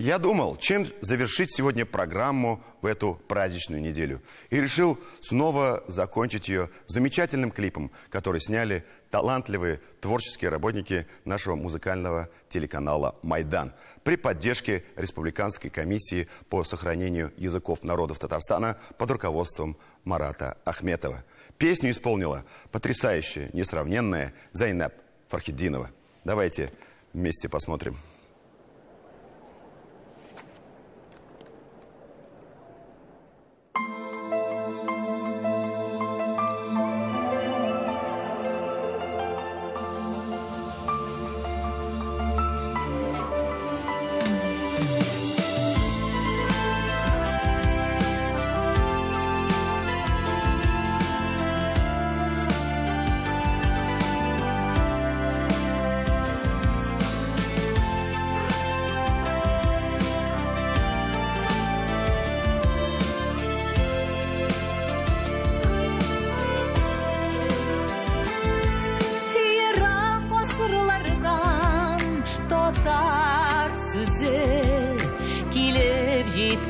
Я думал, чем завершить сегодня программу в эту праздничную неделю. И решил снова закончить ее замечательным клипом, который сняли талантливые творческие работники нашего музыкального телеканала «Майдан» при поддержке Республиканской комиссии по сохранению языков народов Татарстана под руководством Марата Ахметова. Песню исполнила потрясающая, несравненная Зайнаб Фархиддинова. Давайте вместе посмотрим.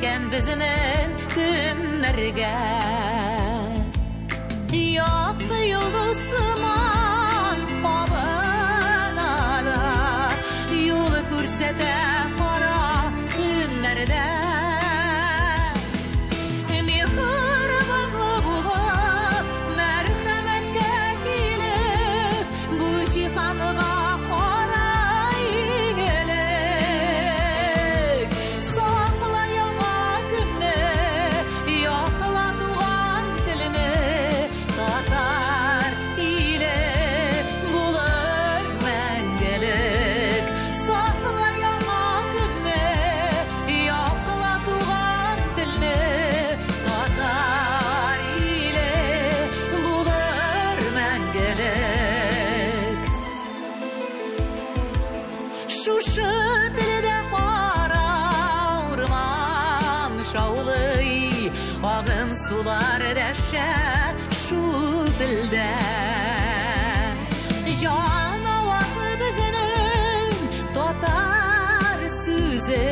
Kilip жеткен bizinin günlerge Шушы тілде қара орман шаулый Ағым сулар дәшәт шу тілде Жан ауасы бізінің татар сөзі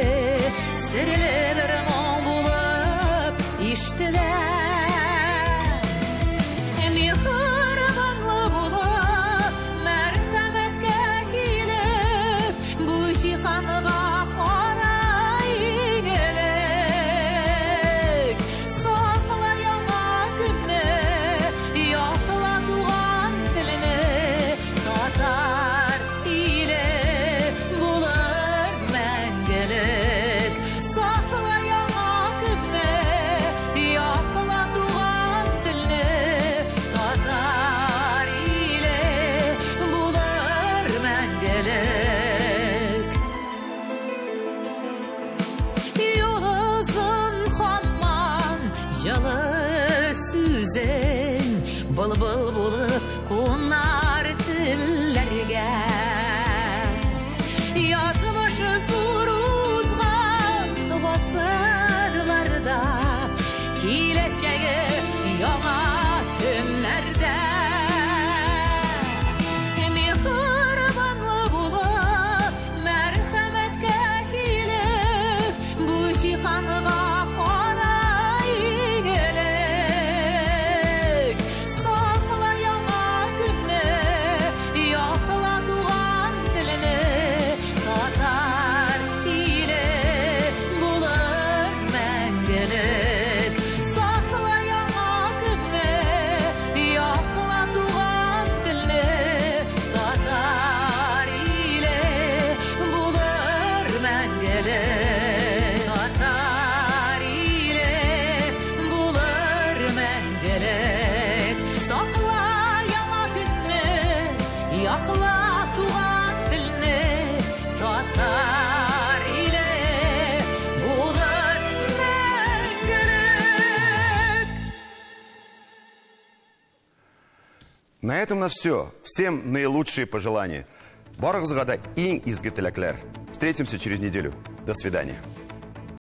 Сірлі бір мұң болып иштілер geleceğe yana tümlerden На этом у нас все. Всем наилучшие пожелания. Барыгызга да иң изге теләкләр. Встретимся через неделю. До свидания.